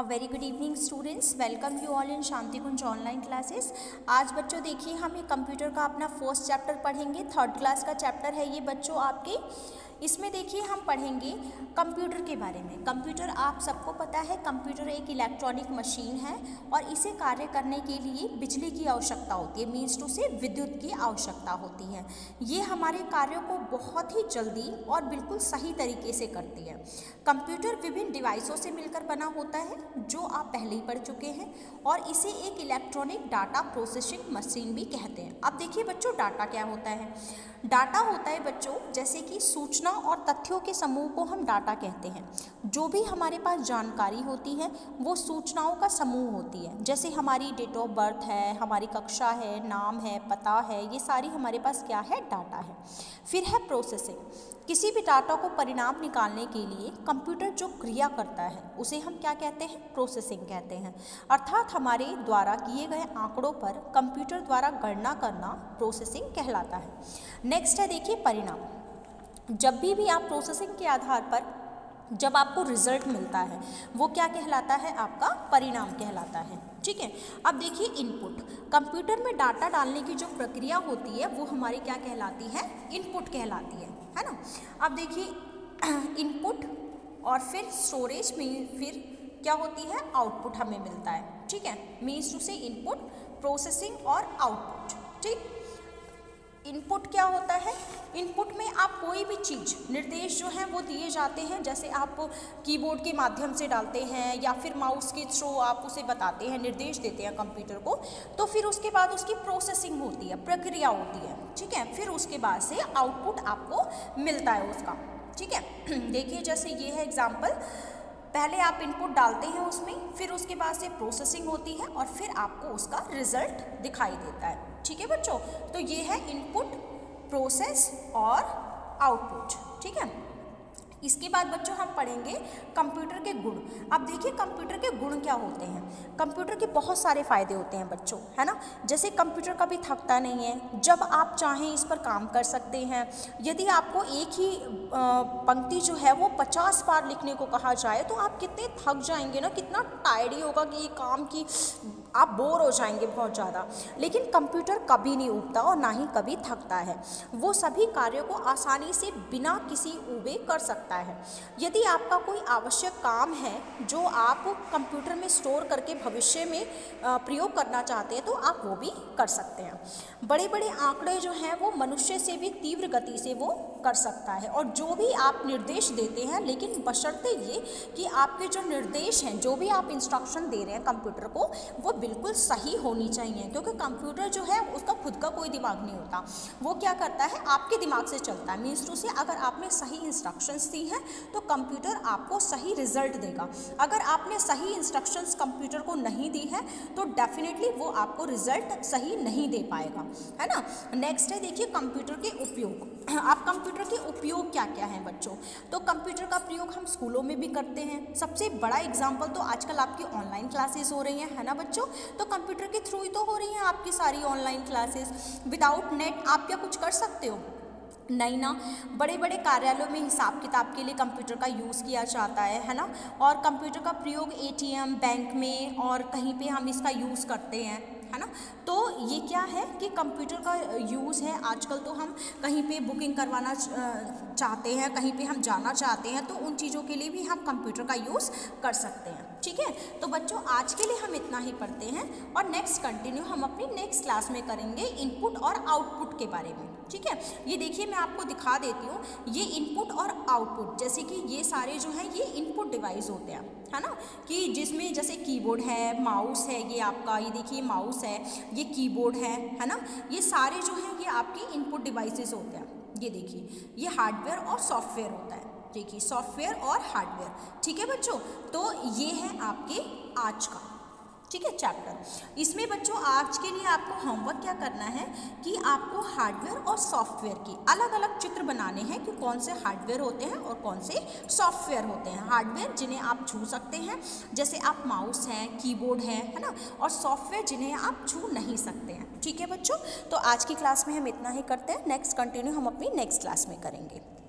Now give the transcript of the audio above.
A very good evening students welcome you all in Shanti Kunj online classes आज बच्चों, देखिए, हम ये कंप्यूटर का अपना फ़र्स्ट चैप्टर पढ़ेंगे. थर्ड क्लास का चैप्टर है ये बच्चों आपके. इसमें देखिए हम पढ़ेंगे कंप्यूटर के बारे में। कंप्यूटर आप सबको पता है, कंप्यूटर एक इलेक्ट्रॉनिक मशीन है और इसे कार्य करने के लिए बिजली की आवश्यकता होती है मीन्स टू से विद्युत की आवश्यकता होती है। ये हमारे कार्यों को बहुत ही जल्दी और बिल्कुल सही तरीके से करती है। कंप्यूटर विभिन्न डिवाइसों से मिलकर बना होता है, जो आप पहले ही पढ़ चुके हैं और इसे एक इलेक्ट्रॉनिक डाटा प्रोसेसिंग मशीन भी कहते हैं। अब देखिए बच्चों, डाटा क्या होता है? डाटा होता है बच्चों, जैसे कि सूचना और तथ्यों के समूह को हम डाटा कहते हैं। जो भी हमारे पास जानकारी होती है, वो सूचनाओं का समूह होती है। जैसे हमारी डेट ऑफ़ बर्थ है, हमारी कक्षा है, नाम है, पता है, ये सारी हमारे पास क्या है? डाटा है। फिर है प्रोसेसिंग किसी भी डाटा को परिणाम निकालने के लिए कंप्यूटर जो क्रिया करता है, उसे हम क्या कहते हैं? प्रोसेसिंग कहते हैं। अर्थात हमारे द्वारा किए गए आंकड़ों पर कंप्यूटर द्वारा गणना करना प्रोसेसिंग कहलाता है। नेक्स्ट है देखिए परिणाम। जब भी भी आप प्रोसेसिंग के आधार पर जब आपको रिज़ल्ट मिलता है, वो क्या कहलाता है? आपका परिणाम कहलाता है। ठीक है? अब देखिए इनपुट कंप्यूटर में डाटा डालने की जो प्रक्रिया होती है, वो हमारी क्या कहलाती है? इनपुट कहलाती है। है ना? अब देखिए इनपुट और फिर स्टोरेज में फिर क्या होती है? आउटपुट हमें मिलता है। ठीक है? Means to say input processing और आउटपुट ठीक? इनपुट क्या होता है? इनपुट में आप कोई भी चीज़, निर्देश जो हैं वो दिए जाते हैं, जैसे आप कीबोर्ड के माध्यम से डालते हैं या फिर माउस के थ्रू आप उसे बताते हैं, निर्देश देते हैं कंप्यूटर को तो फिर उसके बाद उसकी प्रोसेसिंग होती है, प्रक्रिया होती है, ठीक है? फिर उसके बाद से आउटपुट आपको मिलता है उसका, ठीक है? देखिए, जैसे ये है एग्ज़ाम्पल पहले आप इनपुट डालते हैं उसमें, फिर उसके बाद से प्रोसेसिंग होती है और फिर आपको उसका रिज़ल्ट दिखाई देता है। ठीक है बच्चों? तो ये है इनपुट प्रोसेस और आउटपुट ठीक है? इसके बाद बच्चों, हम पढ़ेंगे कंप्यूटर के गुण। अब देखिए कंप्यूटर के गुण क्या होते हैं। कंप्यूटर के बहुत सारे फ़ायदे होते हैं बच्चों, है ना? जैसे कंप्यूटर कभी थकता नहीं है। जब आप चाहें इस पर काम कर सकते हैं। यदि आपको एक ही पंक्ति जो है वो पचास बार लिखने को कहा जाए तो आप कितने थक जाएँगे ना? कितना टायर्ड ही होगा कि ये काम की आप बोर हो जाएँगे बहुत ज़्यादा। लेकिन कंप्यूटर कभी नहीं उगता और ना ही कभी थकता है। वो सभी कार्यों को आसानी से बिना किसी उबे कर सकता है। यदि आपका कोई आवश्यक काम है, जो आप कंप्यूटर में स्टोर करके भविष्य में प्रयोग करना चाहते हैं तो आप वो भी कर सकते हैं। बड़े बड़े आंकड़े जो हैं, वो मनुष्य से भी तीव्र गति से वो कर सकता है। और जो भी आप निर्देश देते हैं, लेकिन बशर्ते ये कि आपके जो निर्देश हैं, जो भी आप इंस्ट्रक्शन दे रहे हैं कंप्यूटर को, वो बिल्कुल सही होनी चाहिए, क्योंकि कंप्यूटर जो है, उसका खुद का कोई दिमाग नहीं होता। वो क्या करता है, आपके दिमाग से चलता है। मीन्स टू से अगर आपने सही इंस्ट्रक्शंस दी हैं तो कंप्यूटर आपको सही रिज़ल्ट देगा। अगर आपने सही इंस्ट्रक्शंस कंप्यूटर को नहीं दी है तो डेफिनेटली वो आपको रिज़ल्ट सही नहीं दे पाएगा। है ना? नेक्स्ट है, देखिए कंप्यूटर के उपयोग। आप कंप्यूटर के उपयोग क्या क्या हैं बच्चों? तो कंप्यूटर का प्रयोग हम स्कूलों में भी करते हैं। सबसे बड़ा एग्ज़ाम्पल तो आजकल आपकी ऑनलाइन क्लासेस हो रही हैं, है ना बच्चों? तो कंप्यूटर के थ्रू ही तो हो रही हैं आपकी सारी ऑनलाइन क्लासेस विदाउट नेट आप क्या कुछ कर सकते हो? नहीं ना. बड़े बड़े कार्यालयों में हिसाब किताब के लिए कंप्यूटर का यूज़ किया जाता है है ना? और कंप्यूटर का प्रयोग एटीएम बैंक में और कहीं पे हम इसका यूज़ करते हैं. है ना? तो ये क्या है कि कंप्यूटर का यूज़ है। आजकल तो हम कहीं पे बुकिंग करवाना चाहते हैं, कहीं पे हम जाना चाहते हैं तो उन चीज़ों के लिए भी हम कंप्यूटर का यूज़ कर सकते हैं। ठीक है? तो बच्चों, आज के लिए हम इतना ही पढ़ते हैं और नेक्स्ट कंटिन्यू हम अपनी नेक्स्ट क्लास में करेंगे इनपुट और आउटपुट के बारे में। ठीक है? ये देखिए, मैं आपको दिखा देती हूँ। ये इनपुट और आउटपुट जैसे कि ये सारे जो हैं, ये इनपुट डिवाइस होते हैं, है ना? कि जिसमें जैसे कीबोर्ड है माउस है, ये आपका, ये देखिए माउस है, ये कीबोर्ड है है ना? ये सारे जो हैं, ये आपके इनपुट डिवाइसेस होते हैं। ये देखिए, ये हार्डवेयर और सॉफ्टवेयर होता है। देखिए सॉफ्टवेयर और हार्डवेयर ठीक है बच्चों? तो ये है आपके आज का। ठीक है चैप्टर इसमें बच्चों, आज के लिए आपको होमवर्क क्या करना है कि आपको हार्डवेयर और सॉफ्टवेयर की अलग अलग चित्र बनाने हैं कि कौन से हार्डवेयर होते हैं और कौन से सॉफ्टवेयर होते हैं। हार्डवेयर जिन्हें आप छू सकते हैं, जैसे आप माउस हैं कीबोर्ड हैं, है ना? और सॉफ्टवेयर जिन्हें आप छू नहीं सकते हैं। ठीक है बच्चों? तो आज की क्लास में हम इतना ही करते हैं। नेक्स्ट कंटिन्यू हम अपनी नेक्स्ट क्लास में करेंगे।